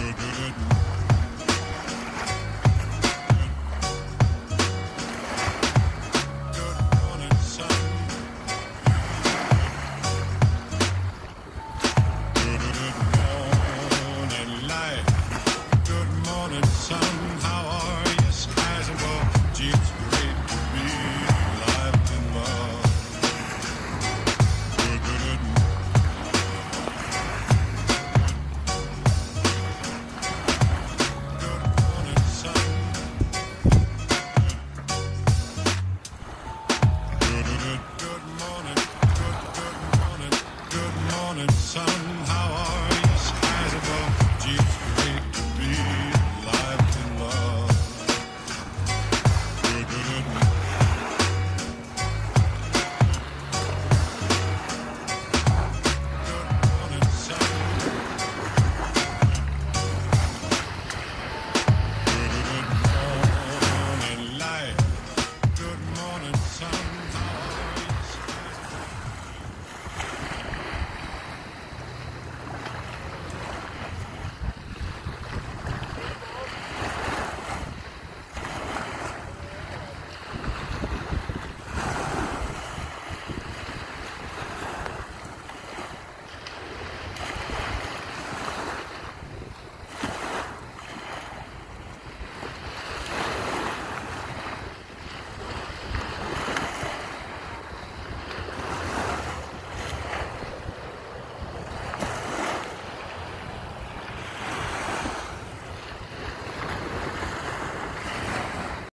good, good, good.